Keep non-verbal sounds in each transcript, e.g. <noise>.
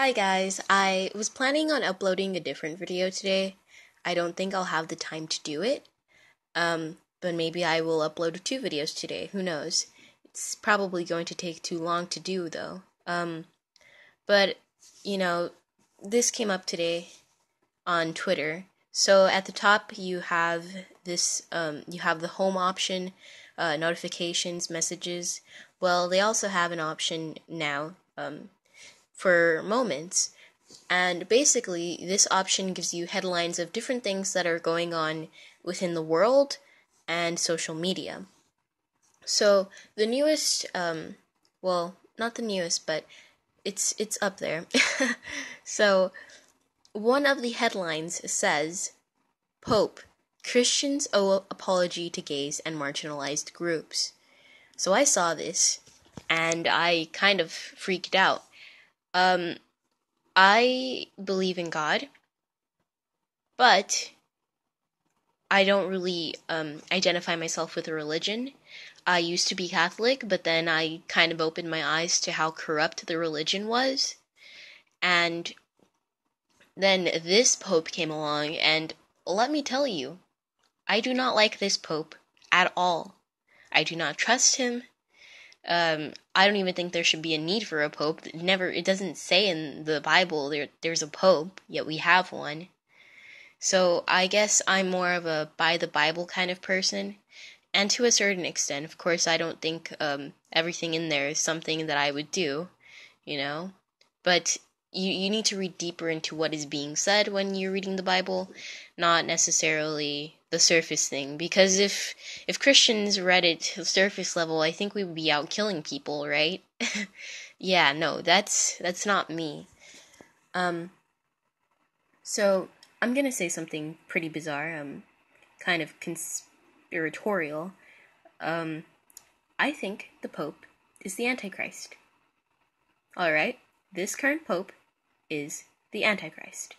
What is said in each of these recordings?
Hi guys, I was planning on uploading a different video today. I don't think I'll have the time to do it. Um, but maybe I will upload two videos today. Who knows? It's probably going to take too long to do though. Um, but you know, this came up today on Twitter. So at the top you have this um, you have the home option, uh, notifications, messages. Well, they also have an option now um, for moments. And basically, this option gives you headlines of different things that are going on within the world and social media. So the newest, um, well, not the newest, but it's it's up there. <laughs> so one of the headlines says, "Pope Christians owe apology to gays and marginalized groups." So I saw this, and I kind of freaked out um, I believe in God, but I don't really um, identify myself with a religion. I used to be Catholic, but then I kind of opened my eyes to how corrupt the religion was. And then this Pope came along, and let me tell you, I do not like this Pope at all. I do not trust him. Um, I don't even think there should be a need for a pope. It never, it doesn't say in the Bible there there's a pope, yet we have one. So I guess I'm more of a by the Bible kind of person, and to a certain extent, of course, I don't think um, everything in there is something that I would do, you know. But you you need to read deeper into what is being said when you're reading the Bible, not necessarily the surface thing because if if Christians read it to the surface level, I think we would be out killing people, right? <laughs> yeah, no, that's that's not me. Um so I'm going to say something pretty bizarre, um kind of conspiratorial. Um I think the pope is the antichrist. All right? This current pope is the antichrist.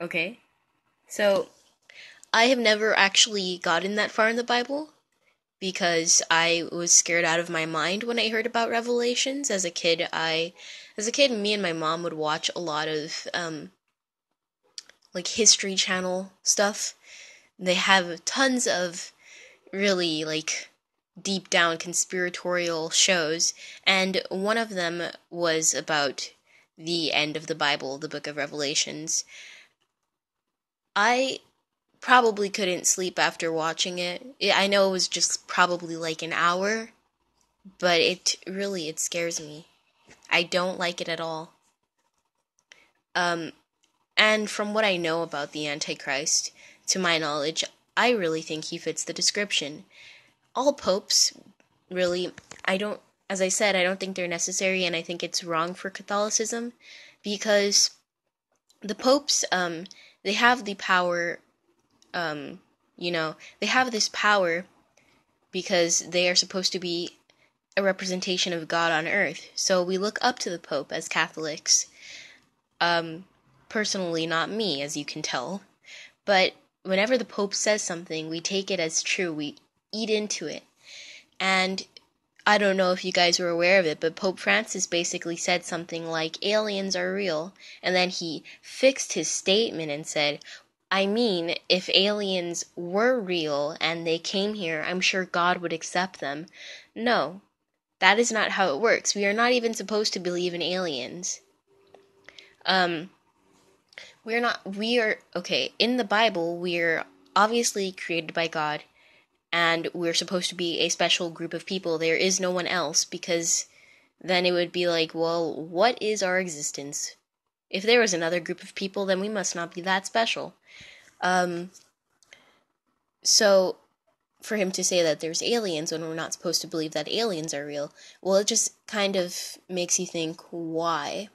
Okay? So I have never actually gotten that far in the Bible because I was scared out of my mind when I heard about Revelations. As a kid, I, as a kid, me and my mom would watch a lot of um, like History Channel stuff. They have tons of really like deep down conspiratorial shows, and one of them was about the end of the Bible, the book of Revelations. I probably couldn't sleep after watching it. I know it was just probably like an hour, but it really it scares me. I don't like it at all. Um and from what I know about the Antichrist, to my knowledge, I really think he fits the description. All popes really I don't as I said, I don't think they're necessary and I think it's wrong for Catholicism because the popes um they have the power um, you know, they have this power because they are supposed to be a representation of God on earth. So we look up to the Pope as Catholics. Um, personally, not me, as you can tell. But whenever the Pope says something, we take it as true. We eat into it. And I don't know if you guys were aware of it, but Pope Francis basically said something like aliens are real. And then he fixed his statement and said, I mean, if aliens were real and they came here, I'm sure God would accept them. No, that is not how it works. We are not even supposed to believe in aliens. Um, we're not, we are, okay, in the Bible, we're obviously created by God and we're supposed to be a special group of people. There is no one else because then it would be like, well, what is our existence? If there was another group of people, then we must not be that special. Um, so, for him to say that there's aliens when we're not supposed to believe that aliens are real, well, it just kind of makes you think, why?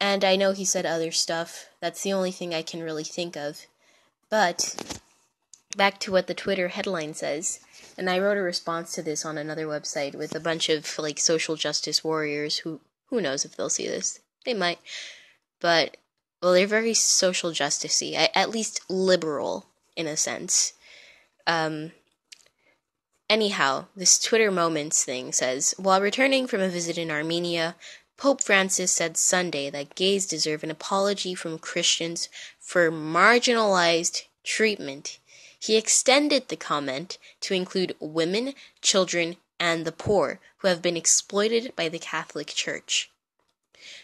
And I know he said other stuff. That's the only thing I can really think of. But, back to what the Twitter headline says. And I wrote a response to this on another website with a bunch of like social justice warriors who who knows if they'll see this. They might. But, well, they're very social justicey, at least liberal in a sense. Um, anyhow, this Twitter Moments thing says While returning from a visit in Armenia, Pope Francis said Sunday that gays deserve an apology from Christians for marginalized treatment. He extended the comment to include women, children, and the poor who have been exploited by the Catholic Church.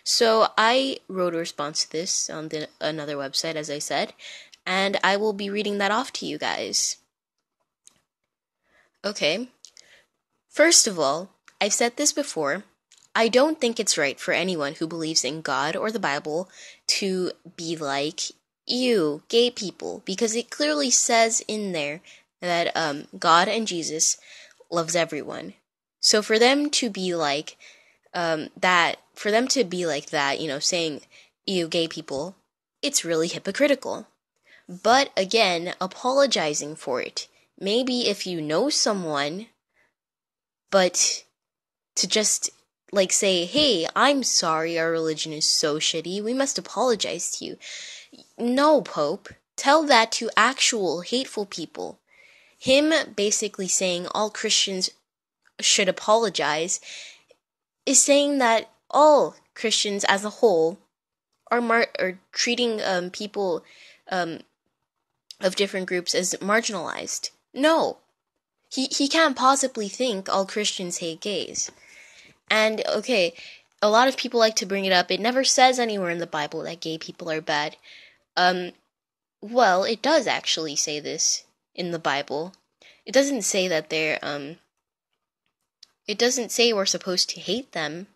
So I wrote a response to this on the, another website, as I said, and I will be reading that off to you guys. Okay. First of all, I've said this before. I don't think it's right for anyone who believes in God or the Bible to be like, you, gay people, because it clearly says in there that um, God and Jesus loves everyone. So for them to be like um, that, for them to be like that, you know, saying, you, gay people, it's really hypocritical. But again, apologizing for it. Maybe if you know someone, but to just like say, hey, I'm sorry our religion is so shitty, we must apologize to you. No, Pope. Tell that to actual hateful people. Him basically saying all Christians should apologize is saying that all Christians as a whole are mar- are treating um, people um, of different groups as marginalized. No. He he can't possibly think all Christians hate gays. And okay, a lot of people like to bring it up. It never says anywhere in the Bible that gay people are bad. Um well, it does actually say this in the Bible. It doesn't say that they're um it doesn't say we're supposed to hate them.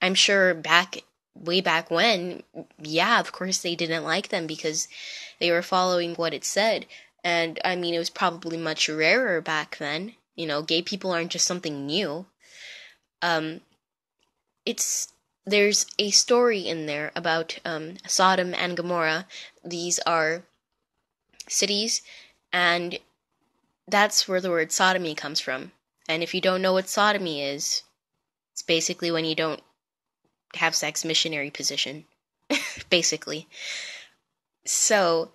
I'm sure back way back when, yeah, of course they didn't like them because they were following what it said. And I mean, it was probably much rarer back then. You know, gay people aren't just something new. Um, it's there's a story in there about um, Sodom and Gomorrah. These are cities, and that's where the word sodomy comes from. And if you don't know what sodomy is, it's basically when you don't have sex missionary position, <laughs> basically. So,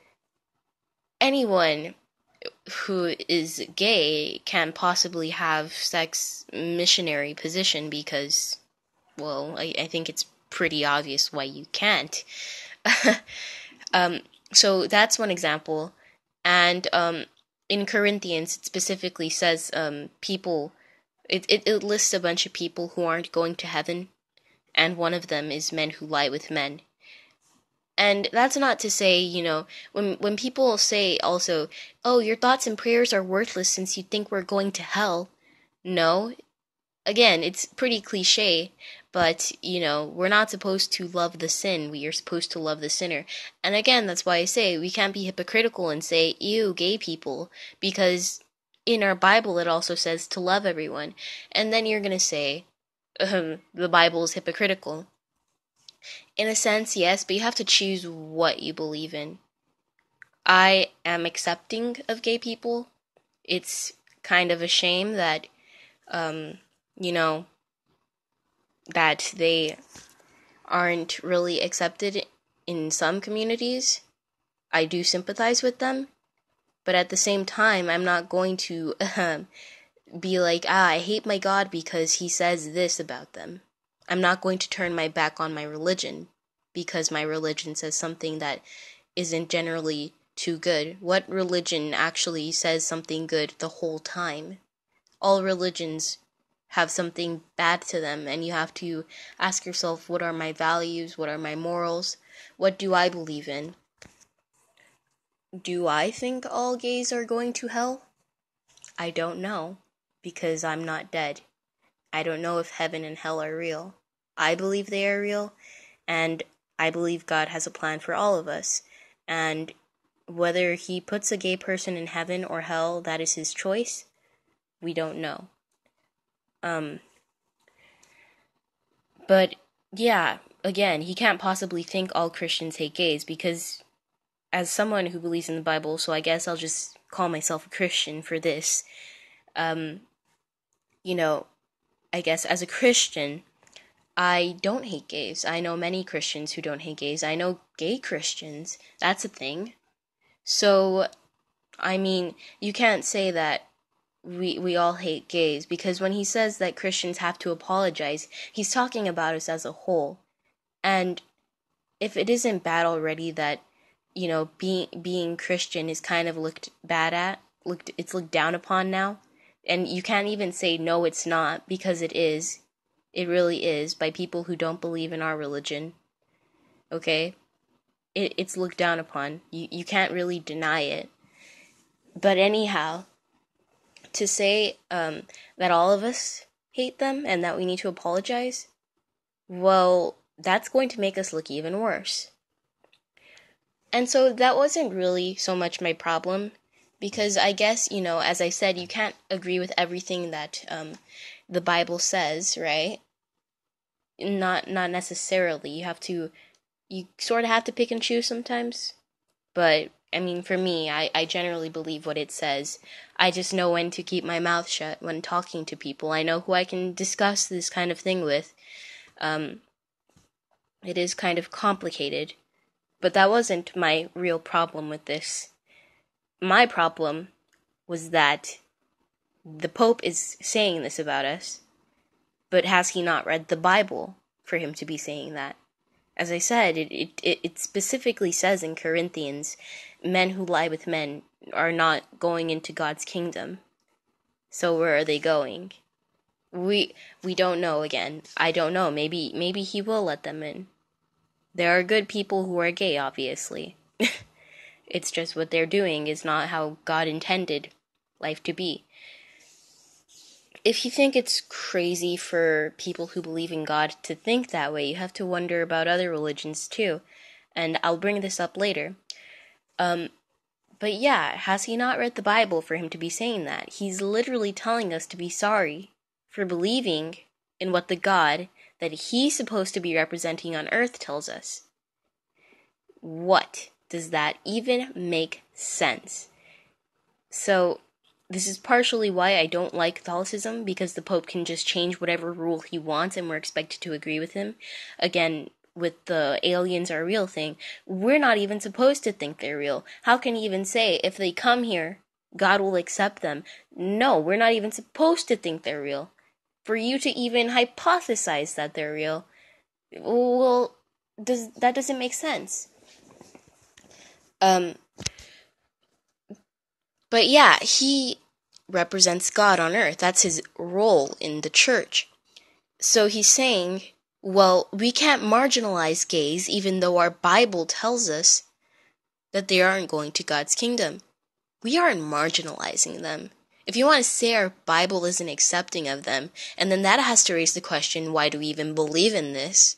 anyone who is gay can possibly have sex missionary position because, well, I, I think it's pretty obvious why you can't. <laughs> um, so that's one example. And um, in Corinthians, it specifically says um, people, it, it, it lists a bunch of people who aren't going to heaven and one of them is men who lie with men. And that's not to say, you know, when when people say also, "Oh, your thoughts and prayers are worthless since you think we're going to hell." No. Again, it's pretty cliche, but you know, we're not supposed to love the sin. We are supposed to love the sinner. And again, that's why I say we can't be hypocritical and say, "Ew, gay people," because in our Bible it also says to love everyone. And then you're going to say, um, the Bible is hypocritical. In a sense, yes, but you have to choose what you believe in. I am accepting of gay people. It's kind of a shame that, um, you know, that they aren't really accepted in some communities. I do sympathize with them, but at the same time, I'm not going to um, be like, ah, I hate my God because he says this about them. I'm not going to turn my back on my religion because my religion says something that isn't generally too good. What religion actually says something good the whole time? All religions have something bad to them, and you have to ask yourself what are my values? What are my morals? What do I believe in? Do I think all gays are going to hell? I don't know because I'm not dead. I don't know if heaven and hell are real. I believe they are real, and I believe God has a plan for all of us. And whether He puts a gay person in heaven or hell, that is His choice. We don't know. Um, but yeah, again, He can't possibly think all Christians hate gays because, as someone who believes in the Bible, so I guess I'll just call myself a Christian for this. Um, you know, I guess as a Christian, I don't hate gays. I know many Christians who don't hate gays. I know gay Christians. That's a thing. So, I mean, you can't say that we we all hate gays because when he says that Christians have to apologize, he's talking about us as a whole. And if it isn't bad already that you know being being Christian is kind of looked bad at, looked it's looked down upon now, and you can't even say no it's not because it is. It really is by people who don't believe in our religion. Okay? It it's looked down upon. You you can't really deny it. But anyhow, to say um, that all of us hate them and that we need to apologize, well, that's going to make us look even worse. And so that wasn't really so much my problem because I guess, you know, as I said, you can't agree with everything that um, the Bible says, right? Not not necessarily. You have to you sort of have to pick and choose sometimes. But I mean, for me, I, I generally believe what it says. I just know when to keep my mouth shut when talking to people. I know who I can discuss this kind of thing with. Um, it is kind of complicated, but that wasn't my real problem with this. My problem was that the Pope is saying this about us, but has he not read the Bible for him to be saying that? As I said, it, it, it specifically says in Corinthians men who lie with men are not going into God's kingdom. So where are they going? We we don't know again. I don't know. Maybe maybe he will let them in. There are good people who are gay, obviously. <laughs> it's just what they're doing is not how God intended life to be. If you think it's crazy for people who believe in God to think that way, you have to wonder about other religions too. And I'll bring this up later. Um, but yeah, has he not read the Bible for him to be saying that? He's literally telling us to be sorry for believing in what the God that he's supposed to be representing on earth tells us. What does that even make sense? So, this is partially why I don't like Catholicism because the Pope can just change whatever rule he wants and we're expected to agree with him. Again, with the aliens are real thing, we're not even supposed to think they're real. How can he even say if they come here, God will accept them? No, we're not even supposed to think they're real. For you to even hypothesize that they're real, well, does that doesn't make sense. Um, but yeah, he represents God on earth. That's his role in the church. So he's saying well, we can't marginalize gays even though our Bible tells us that they aren't going to God's kingdom. We aren't marginalizing them. If you want to say our Bible isn't accepting of them, and then that has to raise the question why do we even believe in this?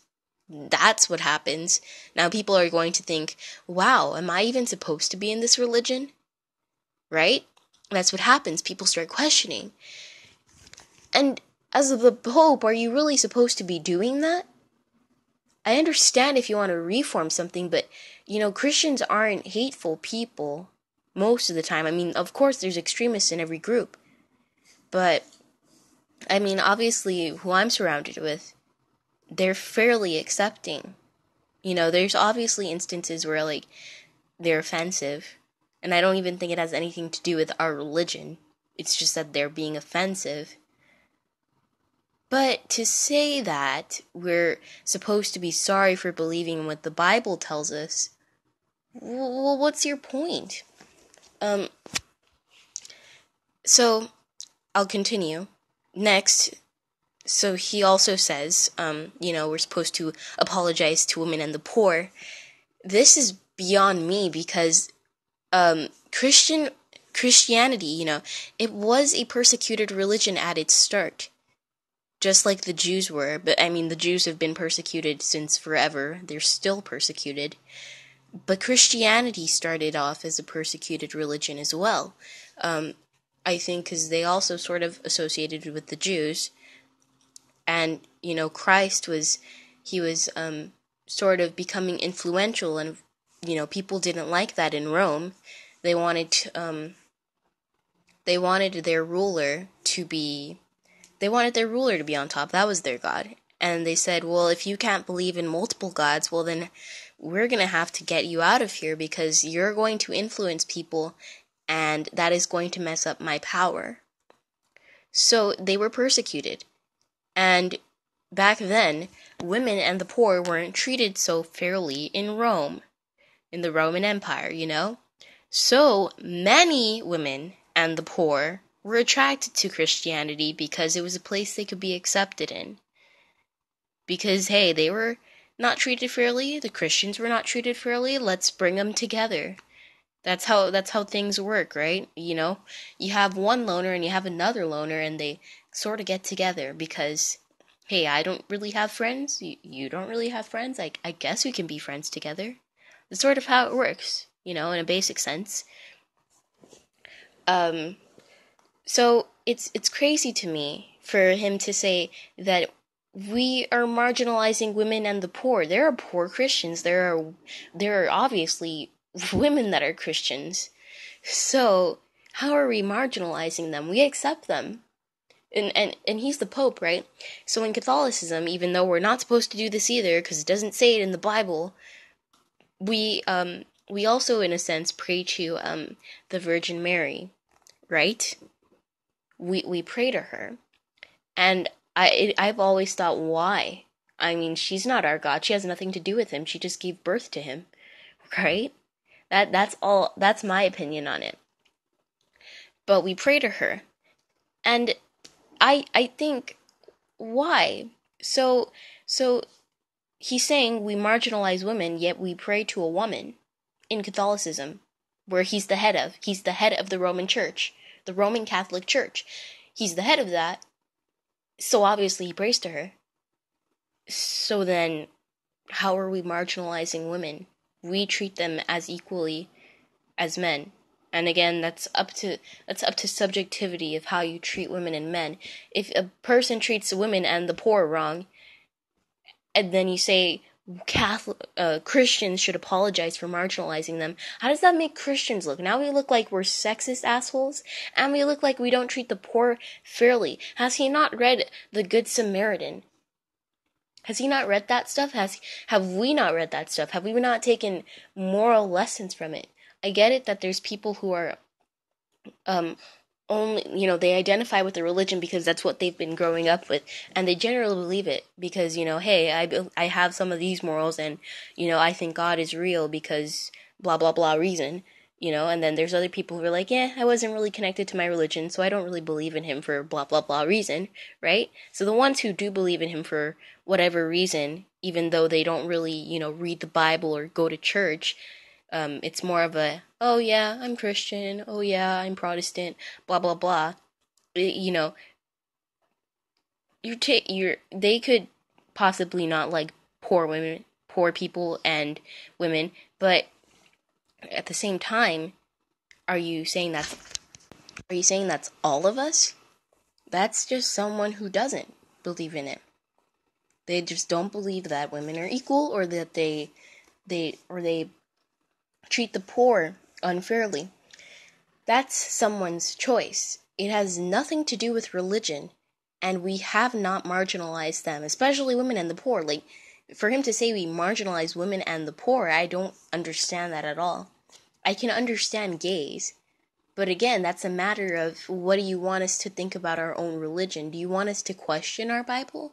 That's what happens. Now people are going to think, wow, am I even supposed to be in this religion? Right? That's what happens. People start questioning. And as the Pope, are you really supposed to be doing that? I understand if you want to reform something, but you know, Christians aren't hateful people most of the time. I mean, of course, there's extremists in every group, but I mean, obviously, who I'm surrounded with, they're fairly accepting. You know, there's obviously instances where, like, they're offensive, and I don't even think it has anything to do with our religion. It's just that they're being offensive. But to say that we're supposed to be sorry for believing what the Bible tells us, well, what's your point? Um, so I'll continue. Next, so he also says, um, you know, we're supposed to apologize to women and the poor. This is beyond me because um, Christian Christianity, you know, it was a persecuted religion at its start just like the Jews were. But I mean, the Jews have been persecuted since forever, they're still persecuted. But Christianity started off as a persecuted religion as well. Um, I think because they also sort of associated with the Jews. And, you know, Christ was, he was um, sort of becoming influential, and, you know, people didn't like that in Rome. They wanted, um, they wanted their ruler to be they wanted their ruler to be on top. That was their god. And they said, well, if you can't believe in multiple gods, well, then we're going to have to get you out of here because you're going to influence people and that is going to mess up my power. So they were persecuted. And back then, women and the poor weren't treated so fairly in Rome, in the Roman Empire, you know? So many women and the poor were attracted to Christianity because it was a place they could be accepted in. Because, hey, they were not treated fairly, the Christians were not treated fairly, let's bring them together. That's how that's how things work, right? You know, you have one loner and you have another loner and they sort of get together because hey, I don't really have friends, you, you don't really have friends. I I guess we can be friends together. That's sort of how it works, you know, in a basic sense. Um so it's it's crazy to me for him to say that we are marginalizing women and the poor. There are poor Christians. There are there are obviously <laughs> women that are Christians. So, how are we marginalizing them? We accept them. And, and and he's the pope, right? So in Catholicism, even though we're not supposed to do this either because it doesn't say it in the Bible, we um we also in a sense pray to um the Virgin Mary, right? We we pray to her. And I it, I've always thought why? I mean, she's not our God. She has nothing to do with him. She just gave birth to him. <laughs> Right? That that's all that's my opinion on it. But we pray to her. And I I think why? So so he's saying we marginalize women yet we pray to a woman in Catholicism where he's the head of. He's the head of the Roman Church, the Roman Catholic Church. He's the head of that. So obviously he prays to her. So then how are we marginalizing women? we treat them as equally as men. And again, that's up to that's up to subjectivity of how you treat women and men. If a person treats women and the poor wrong, and then you say Catholic uh, Christians should apologize for marginalizing them. How does that make Christians look? Now we look like we're sexist assholes, and we look like we don't treat the poor fairly. Has he not read The Good Samaritan? Has he not read that stuff? Has have we not read that stuff? Have we not taken moral lessons from it? I get it that there's people who are um only you know they identify with the religion because that's what they've been growing up with. And they generally believe it because you know hey i i have some of these morals and you know i think god is real because blah blah blah reason you know. And then there's other people who are like yeah i wasn't really connected to my religion so i don't really believe in him for blah blah blah reason right? So the ones who do believe in him for whatever reason even though they don't really you know read the bible or go to church um, it's more of a oh yeah i'm christian oh yeah i'm protestant blah blah blah it, you know you're, t- you're they could possibly not like poor women poor people and women but at the same time, are you saying that's are you saying that's all of us? That's just someone who doesn't believe in it. They just don't believe that women are equal or that they they or they treat the poor unfairly. That's someone's choice. It has nothing to do with religion, and we have not marginalized them, especially women and the poor. Like for him to say we marginalize women and the poor, I don't understand that at all. I can understand gays, but again, that's a matter of what do you want us to think about our own religion? Do you want us to question our Bible?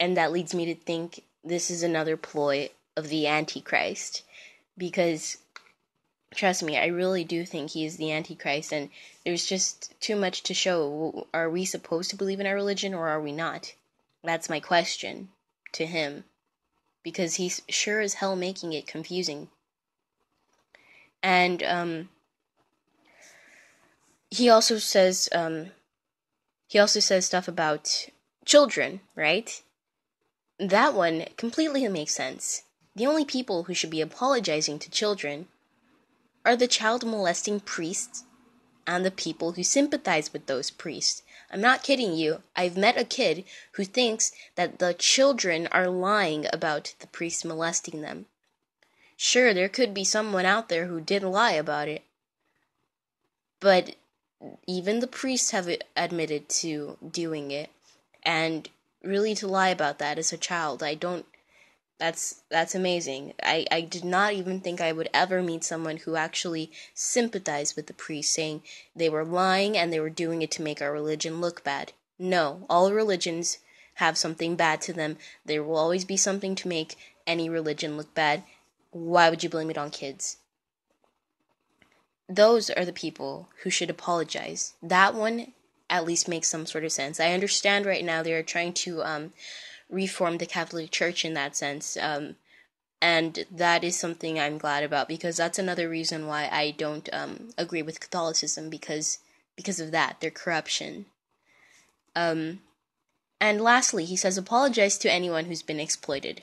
And that leads me to think this is another ploy of the Antichrist. Because, trust me, I really do think he is the Antichrist, and there's just too much to show. Are we supposed to believe in our religion or are we not? That's my question to him because he's sure as hell making it confusing. And um, he also says um, he also says stuff about children, right? That one completely makes sense. The only people who should be apologizing to children are the child molesting priests and the people who sympathize with those priests. I'm not kidding you. I've met a kid who thinks that the children are lying about the priests molesting them. Sure, there could be someone out there who did lie about it. But even the priests have admitted to doing it. And really to lie about that as a child, I don't That's that's amazing. I, I did not even think I would ever meet someone who actually sympathized with the priests, saying they were lying and they were doing it to make our religion look bad. No, all religions have something bad to them. There will always be something to make any religion look bad. Why would you blame it on kids? Those are the people who should apologize. That one at least makes some sort of sense. I understand right now they are trying to um, reform the Catholic Church in that sense. Um, and that is something I'm glad about because that's another reason why I don't um, agree with Catholicism because because of that their corruption. Um, and lastly, he says apologize to anyone who's been exploited.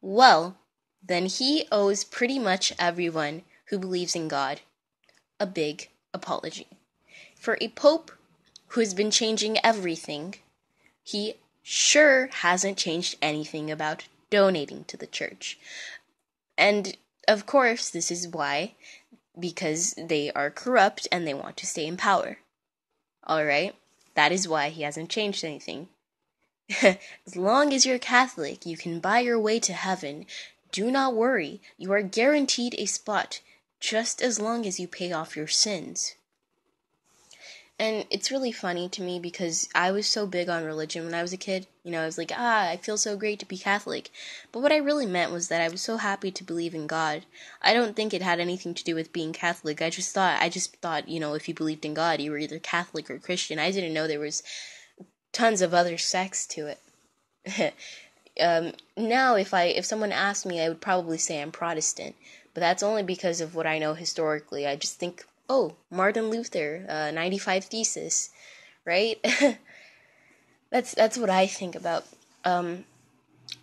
Well, then he owes pretty much everyone who believes in God a big apology. For a pope who has been changing everything, he sure hasn't changed anything about donating to the church. And of course, this is why because they are corrupt and they want to stay in power. Alright? That is why he hasn't changed anything. <laughs> as long as you're Catholic, you can buy your way to heaven. Do not worry, you are guaranteed a spot just as long as you pay off your sins. And it's really funny to me because I was so big on religion when I was a kid. You know, I was like, ah, I feel so great to be Catholic. But what I really meant was that I was so happy to believe in God. I don't think it had anything to do with being Catholic. I just thought, I just thought, you know, if you believed in God, you were either Catholic or Christian. I didn't know there was tons of other sects to it. <laughs> um, now, if I if someone asked me, I would probably say I'm Protestant. But that's only because of what I know historically. I just think oh, Martin Luther, uh, 95 Thesis, right? <laughs> that's that's what I think about. Um,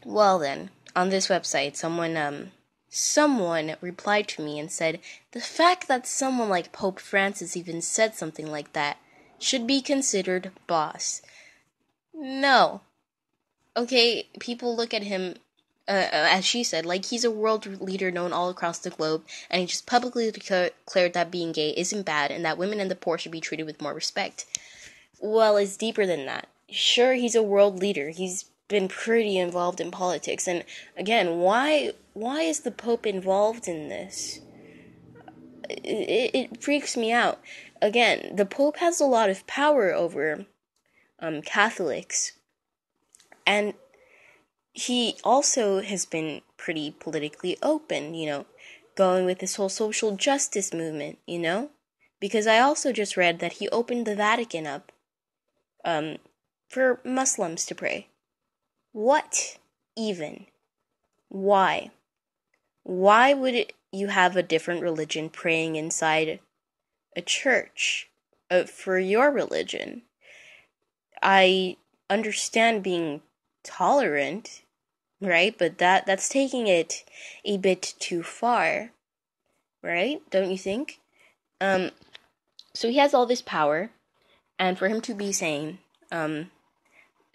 well then, on this website, someone um, someone replied to me and said the fact that someone like Pope Francis even said something like that should be considered boss. No. Okay, people look at him uh, uh, as she said, like he's a world leader known all across the globe, and he just publicly declared that being gay isn't bad and that women and the poor should be treated with more respect. Well, it's deeper than that. Sure, he's a world leader. He's been pretty involved in politics, and again, why why is the Pope involved in this? It, it freaks me out. Again, the Pope has a lot of power over um, Catholics, and he also has been pretty politically open, you know, going with this whole social justice movement, you know? Because I also just read that he opened the Vatican up um, for Muslims to pray. What even? Why? Why would you have a different religion praying inside a church uh, for your religion? I understand being tolerant, right? But that that's taking it a bit too far, right? Don't you think? Um, so he has all this power, and for him to be saying, um,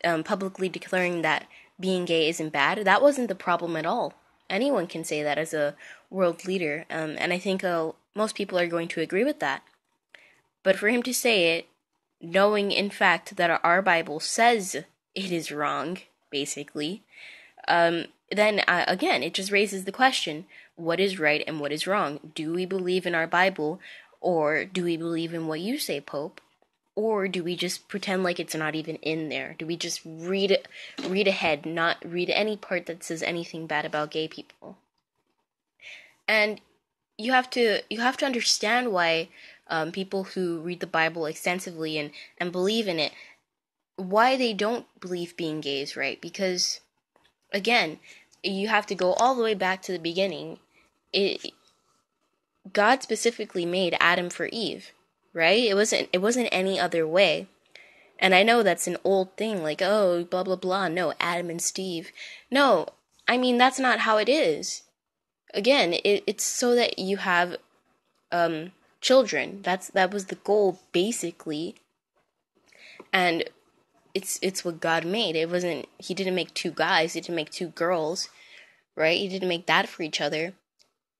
um, publicly declaring that being gay isn't bad, that wasn't the problem at all. Anyone can say that as a world leader, um, and I think uh, most people are going to agree with that. But for him to say it, knowing in fact that our Bible says it is wrong, basically, um, then uh, again, it just raises the question what is right and what is wrong? Do we believe in our Bible, or do we believe in what you say, Pope? Or do we just pretend like it's not even in there? Do we just read read ahead, not read any part that says anything bad about gay people? And you have to you have to understand why um, people who read the Bible extensively and, and believe in it why they don't believe being gay is right because again you have to go all the way back to the beginning. It god specifically made adam for eve right? It wasn't it wasn't any other way. And i know that's an old thing like oh blah blah blah. No adam and steve. No i mean that's not how it is. Again it, it's so that you have um children. That's that was the goal basically. And it's it's what God made. It wasn't he didn't make two guys, he didn't make two girls, right? He didn't make that for each other.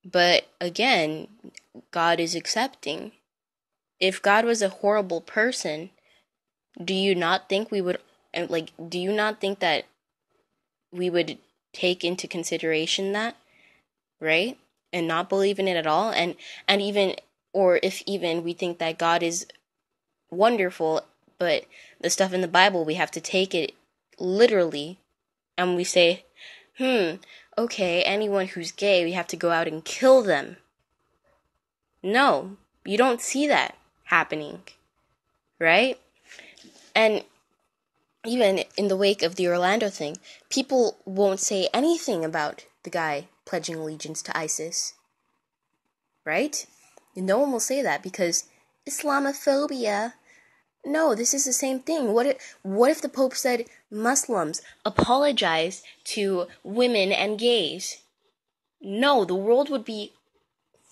But again, God is accepting. If God was a horrible person, do you not think we would like do you not think that we would take into consideration that, right? And not believe in it at all and and even or if even we think that God is wonderful, but the stuff in the Bible we have to take it literally and we say, "Hmm, okay, anyone who's gay, we have to go out and kill them." No, you don't see that happening. Right? And even in the wake of the Orlando thing, people won't say anything about the guy pledging allegiance to ISIS. Right? No one will say that because Islamophobia. No, this is the same thing. What if, what if the Pope said Muslims apologize to women and gays? No, the world would be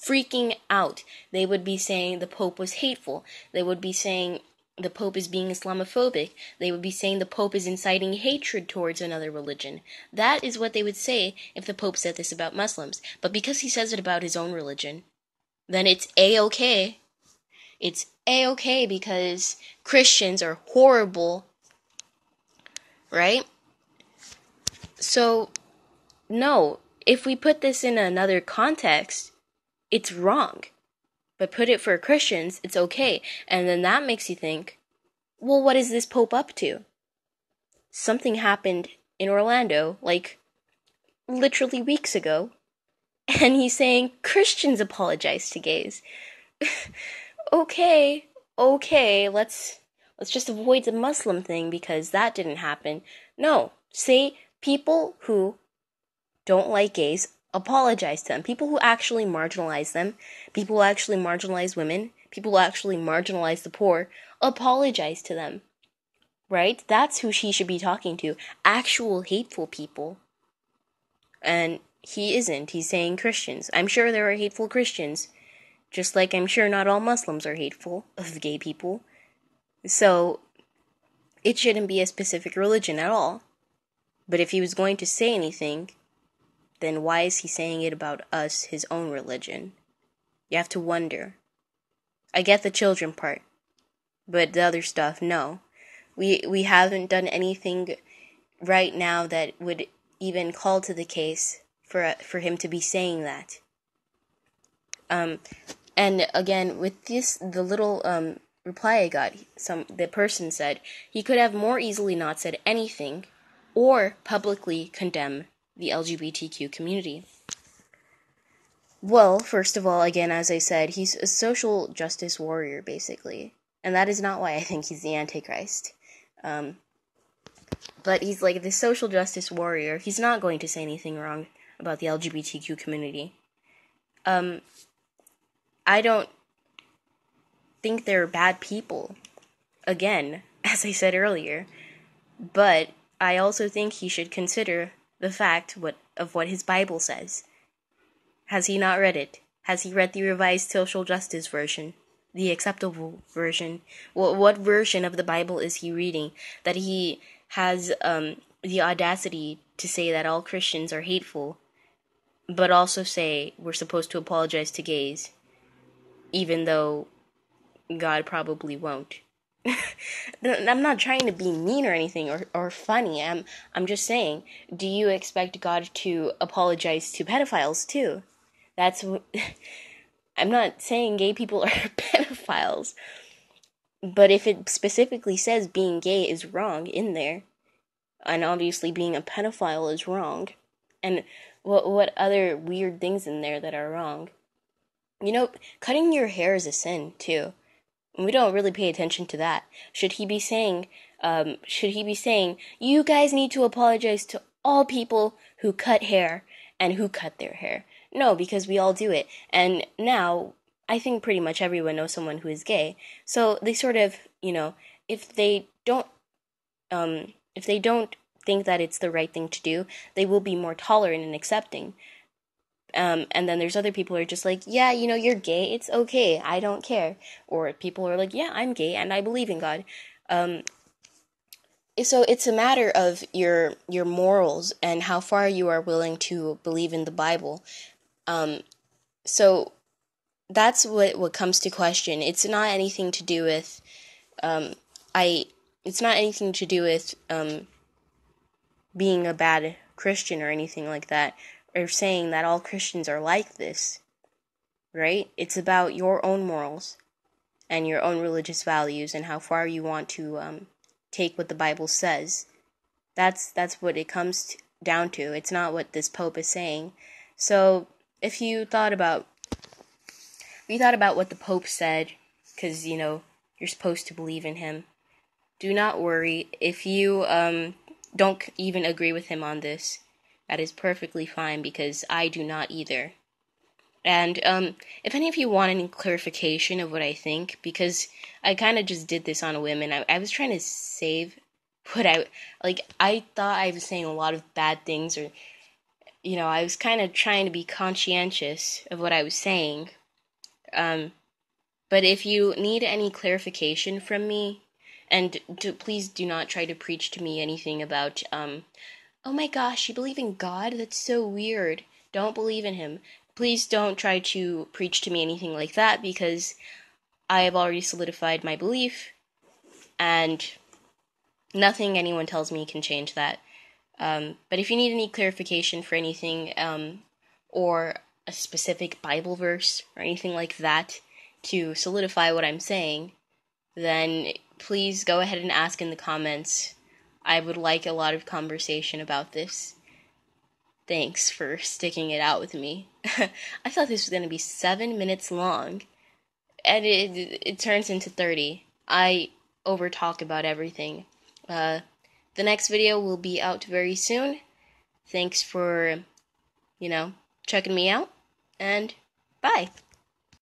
freaking out. They would be saying the Pope was hateful. They would be saying the Pope is being Islamophobic. They would be saying the Pope is inciting hatred towards another religion. That is what they would say if the Pope said this about Muslims. But because he says it about his own religion, then it's a okay. It's a okay because Christians are horrible. Right? So, no, if we put this in another context, it's wrong. But put it for Christians, it's okay. And then that makes you think, well, what is this Pope up to? Something happened in Orlando, like literally weeks ago, <laughs> and he's saying Christians apologize to gays. <laughs> okay, okay, let's let's just avoid the Muslim thing because that didn't happen. No, say people who don't like gays apologize to them. People who actually marginalize them, people who actually marginalize women, people who actually marginalize the poor, apologize to them. Right? That's who she should be talking to. Actual hateful people. And he isn't. He's saying Christians. I'm sure there are hateful Christians. Just like I'm sure not all Muslims are hateful of gay people. So, it shouldn't be a specific religion at all. But if he was going to say anything, then why is he saying it about us, his own religion? You have to wonder. I get the children part, but the other stuff, no. We we haven't done anything right now that would even call to the case for for him to be saying that. Um, and again with this, the little um reply I got, some the person said he could have more easily not said anything, or publicly condemn the LGBTQ community? Well, first of all, again, as I said, he's a social justice warrior, basically. And that is not why I think he's the Antichrist. Um, but he's like the social justice warrior. He's not going to say anything wrong about the LGBTQ community. Um, I don't think they're bad people. Again, <laughs> as I said earlier. But I also think he should consider the fact what, of what his Bible says. Has he not read it? Has he read the revised social justice version? The acceptable version? What, what version of the Bible is he reading that he has um, the audacity to say that all Christians are hateful, but also say we're supposed to apologize to gays, even though God probably won't? <laughs> I'm not trying to be mean or anything or, or funny. I'm I'm just saying, do you expect God to apologize to pedophiles too? That's <laughs> I'm not saying gay people <laughs> are pedophiles. But if it specifically says being gay is wrong in there, and obviously being a pedophile is wrong, and what what other weird things in there that are wrong? You know, cutting your hair is a sin too. We don't really pay attention to that. Should he be saying, um, should he be saying, you guys need to apologize to all people who cut hair and who cut their hair? No, because we all do it. And now, I think pretty much everyone knows someone who is gay. So they sort of, you know, if they don't, um, if they don't think that it's the right thing to do, they will be more tolerant and accepting. Um, and then there's other people who are just like, yeah, you know, you're gay. It's okay. I don't care. Or people are like, yeah, I'm gay and I believe in God. Um, so it's a matter of your your morals and how far you are willing to believe in the Bible. Um, so that's what what comes to question. It's not anything to do with um, I. It's not anything to do with um, being a bad Christian or anything like that, or saying that all Christians are like this, right? It's about your own morals and your own religious values and how far you want to um, take what the Bible says. That's that's what it comes to, down to. It's not what this pope is saying. So if you thought about you thought about what the pope said, because you know you're supposed to believe in him, do not worry if you um, don't even agree with him on this. That is perfectly fine because I do not either. And um, if any of you want any clarification of what I think, because I kind of just did this on a whim, and I, I was trying to save what I like. I thought I was saying a lot of bad things, or you know, I was kind of trying to be conscientious of what I was saying. Um, but if you need any clarification from me, and please do not try to preach to me anything about, um, oh my gosh, you believe in God? That's so weird. Don't believe in Him please don't try to preach to me anything like that because I have already solidified my belief and nothing anyone tells me can change that. Um, but if you need any clarification for anything um, or a specific Bible verse or anything like that to solidify what I'm saying, then please go ahead and ask in the comments. I would like a lot of conversation about this. Thanks for sticking it out with me. <laughs> I thought this was going to be seven minutes long, and it, it turns into 30. I overtalk about everything. Uh, the next video will be out very soon. Thanks for, you know, checking me out, and bye.